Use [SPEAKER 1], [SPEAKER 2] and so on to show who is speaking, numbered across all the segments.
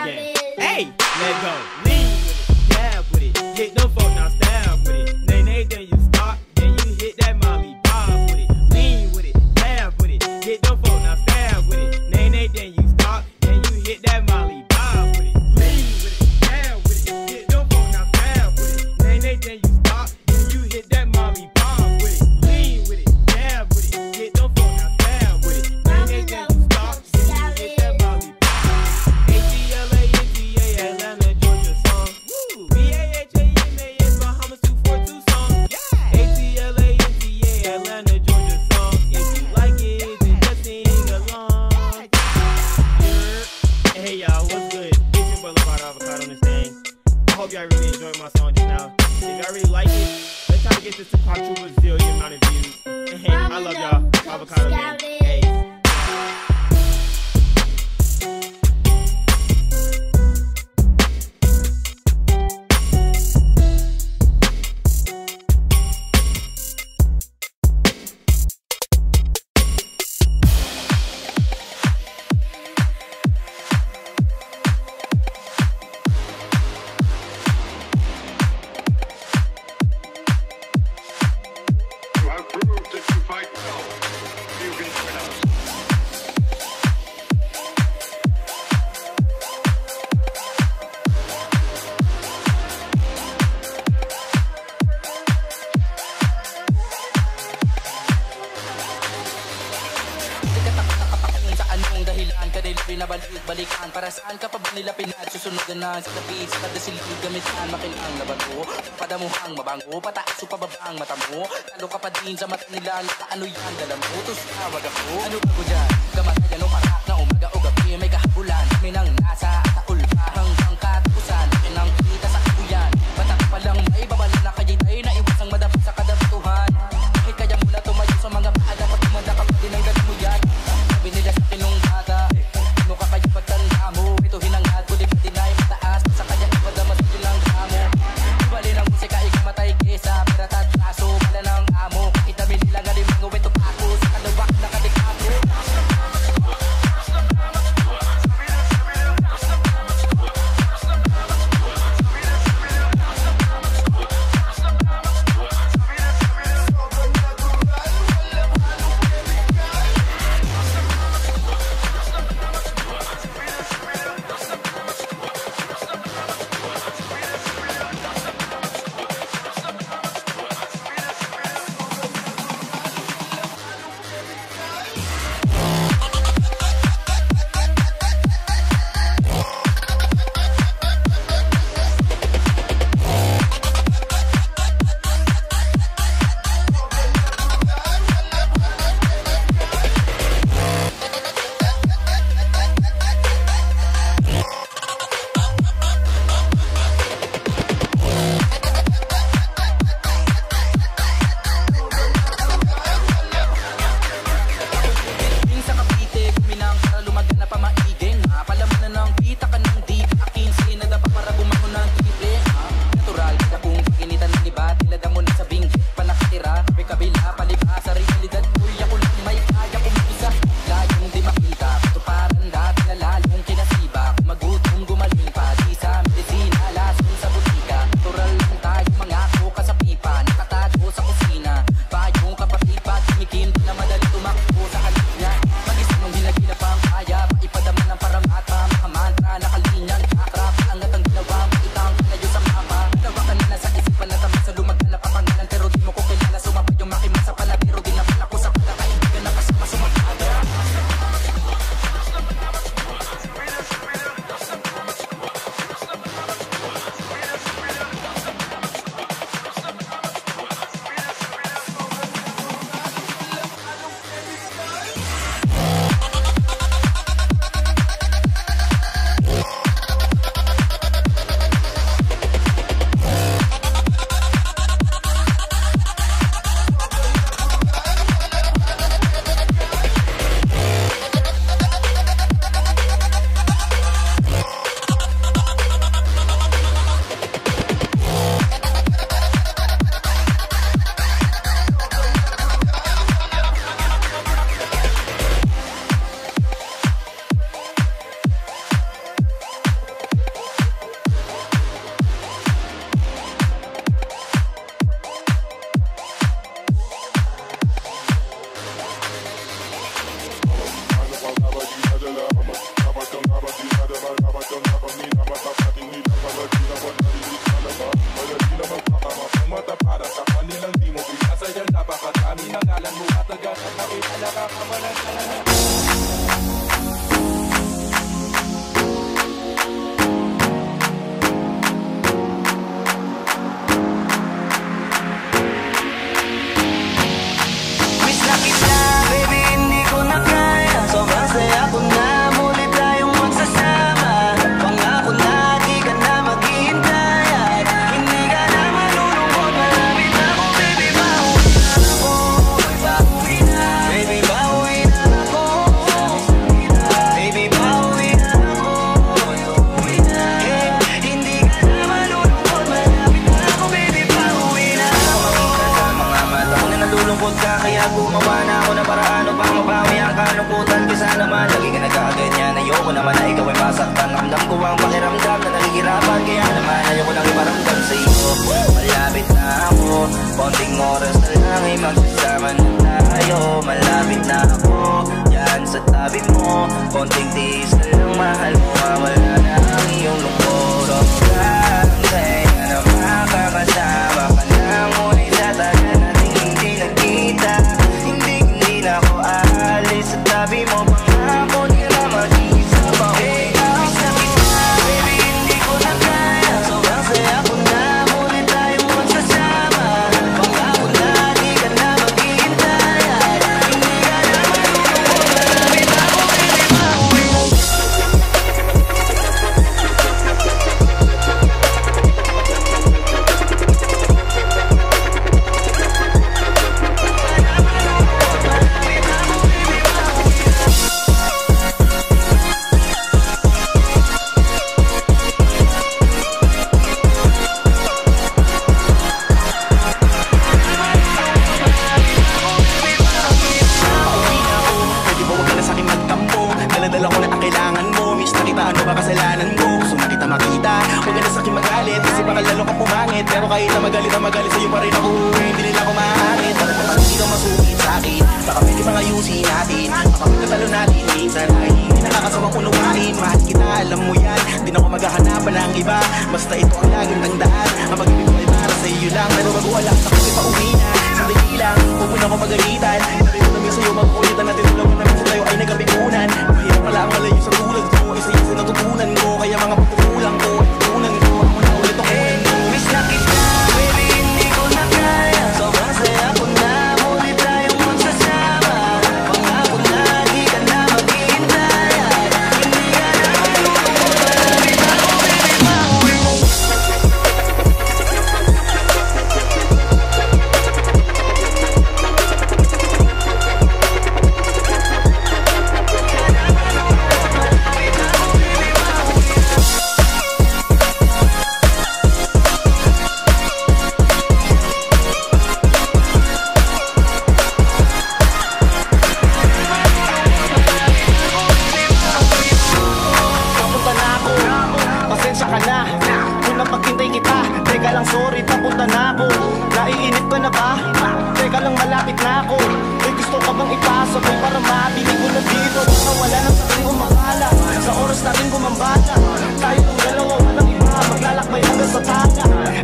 [SPEAKER 1] again. Hey, let go, lean with it, dab with it, get the fuck down. stab with it. Nay, nay, then you avocado.
[SPEAKER 2] Hanggang sa tabi kada silid gamit saan makilang na bago Padamuhang mabango, pataas o pababang mata mo. Talo ka pa din sa mata nila, ano yan dala mo. Tos tawag ako, ano bago dyan? ज़्यादा खबर है।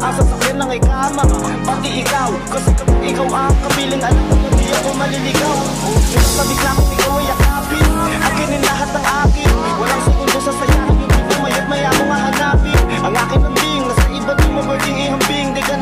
[SPEAKER 2] Asa sa akin ang
[SPEAKER 3] ikama? Pati ikaw Kasi kapag ikaw ang kapiling Alam mo hindi ako maliligaw. Sinasabi lang kung ikaw ay akapin Akinin lahat ng akin. Walang segundo sa sayangin Hindi mo mayat maya mong hahanapin Ang akin ang ding Nasa iba di mo pwedeng ihambing. Di ka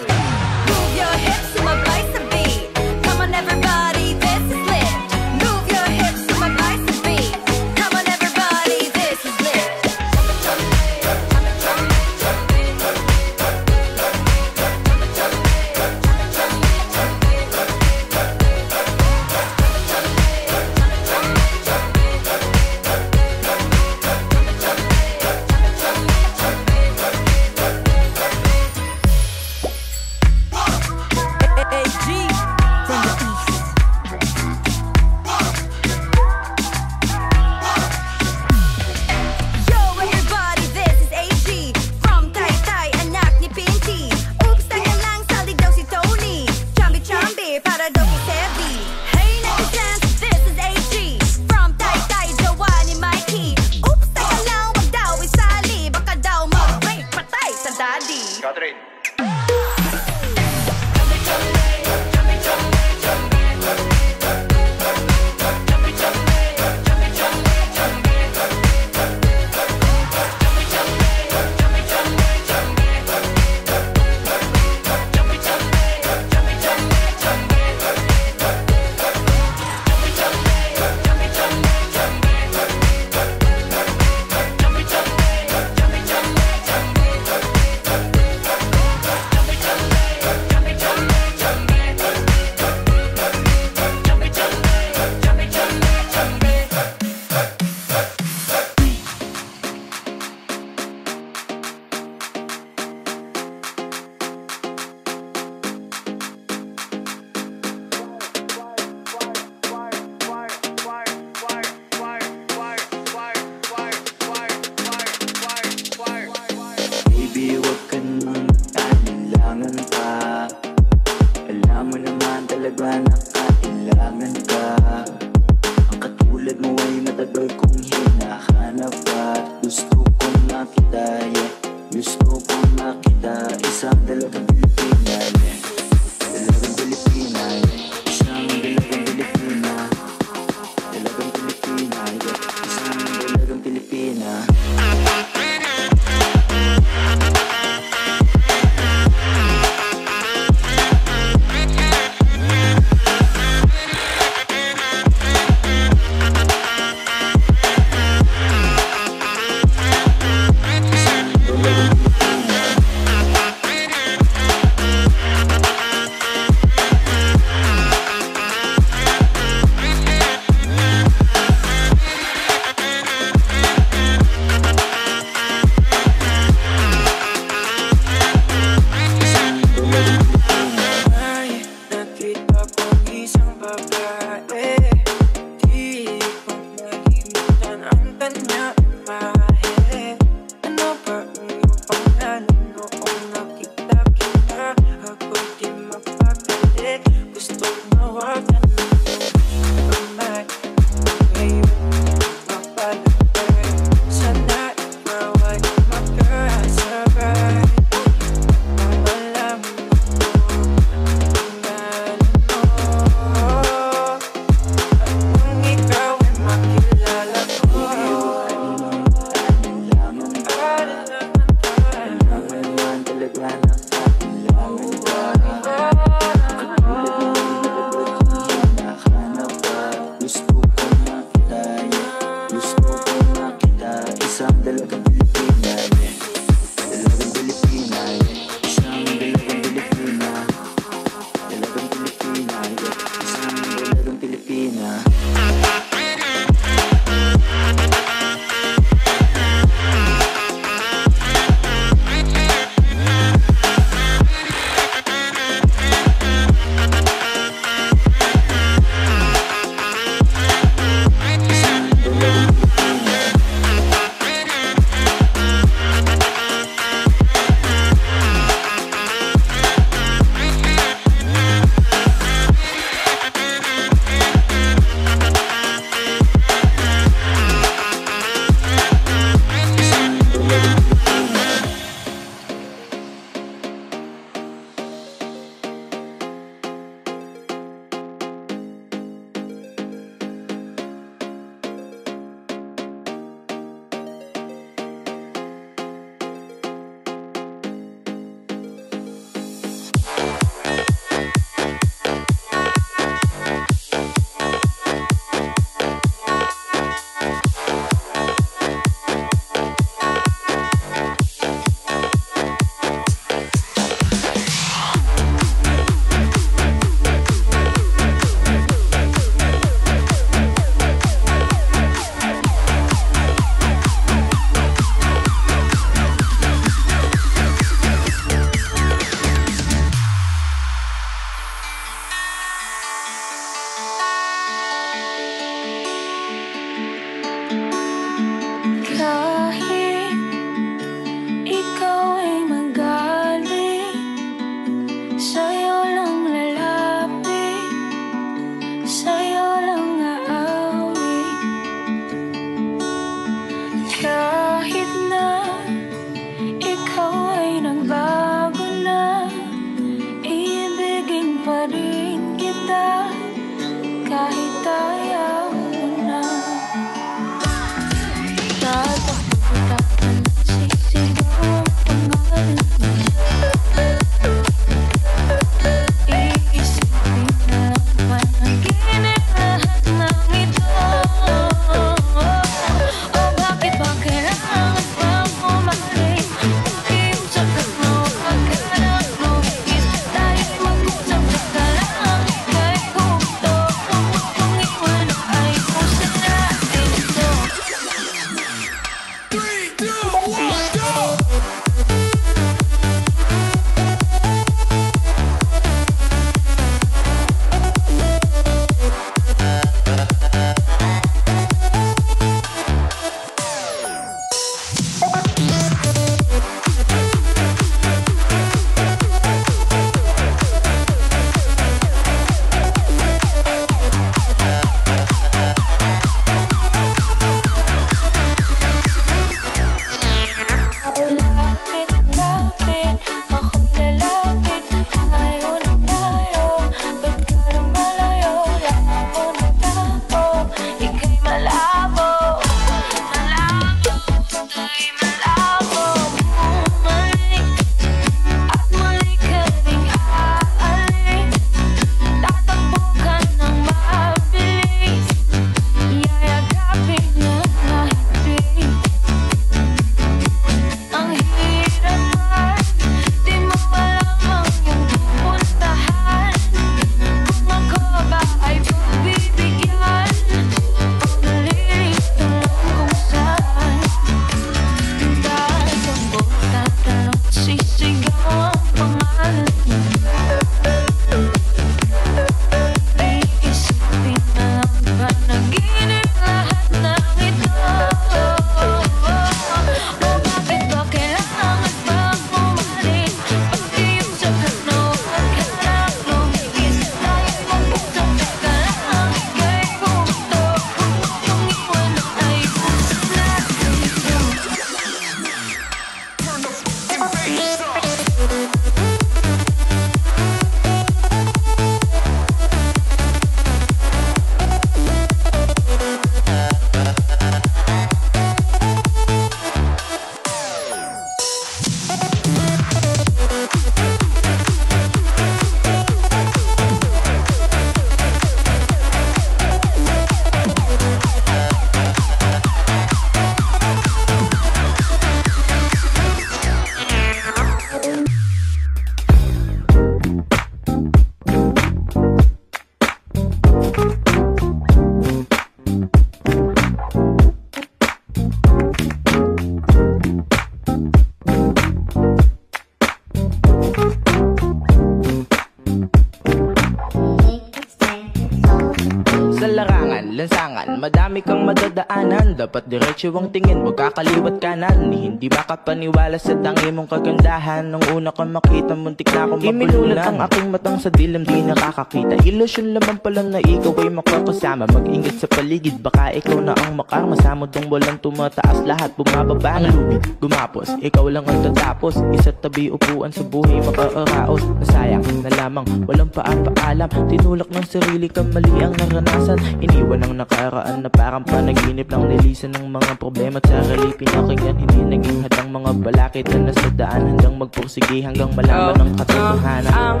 [SPEAKER 4] but diretso ang tingin, wag kakaliwat kanan Hindi makapaniwala sa tangi mong kagandahan? Nung una ka makita, muntik na akong mabulunan ang aking matang sa dilim, di nakakakita. Ilusyon lamang pala na ikaw ay makakasama. Mag-ingat sa paligid, baka ikaw na ang makarma. Sa mundong walang tumataas, lahat bumababa Ang lubid, gumapos, ikaw lang ang tatapos. Isa't tabi upuan sa buhay makaaraos Nasayang na lamang, walang paapaalam Tinulak ng sarili ka, mali ang naranasan. Iniwan ang nakaraan na parang panaginip lang Nilisan ng mga problema. At sarili pinakinggan Hindi naging hadang mga balakid na nasa daan Handang magpursige hanggang malaman ang katotohanan. Ang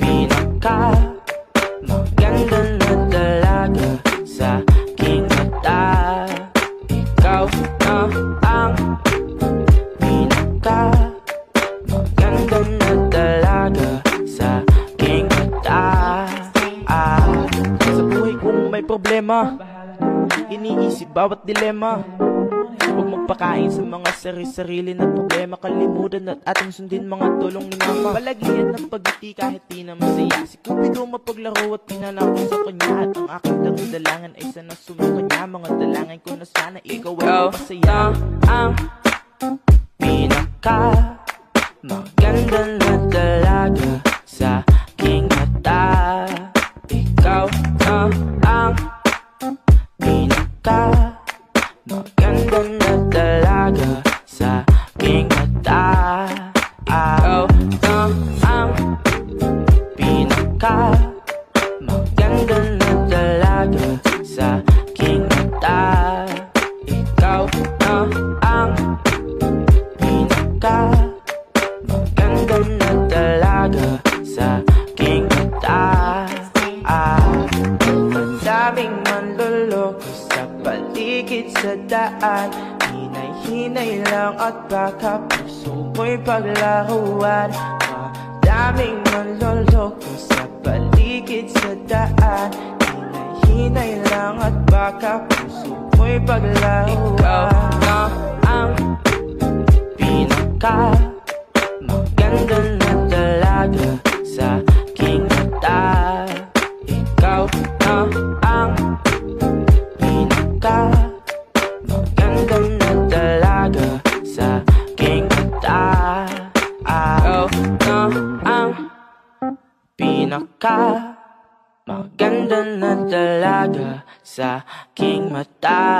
[SPEAKER 4] pinaka maganda na dalaga sa aking mata. Ikaw na ang pinaka maganda na dalaga sa aking mata. Ah, Sa buhay kong may problema Iniisip bawat dilema. Huwag magpakain sa mga sari-sarili na problema. Kalimutan at ating sundin mga tulong ni mama. Palagian ng pagiti kahit di na masaya. Si Cupido mapaglaro at pinanako sa kanya. At ang aking dalangan ay sana sumuka niya. Mga dalangan ko na sana ikaw ay mapasaya Ang pinaka maganda na dalaga sa pinaka Maganda na dalaga sa aking mata. Ikaw na ang pinaka. Maganda na dalaga sa aking mata. Ikaw na ang pinaka. Maganda na dalaga sa aking mata